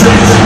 Six.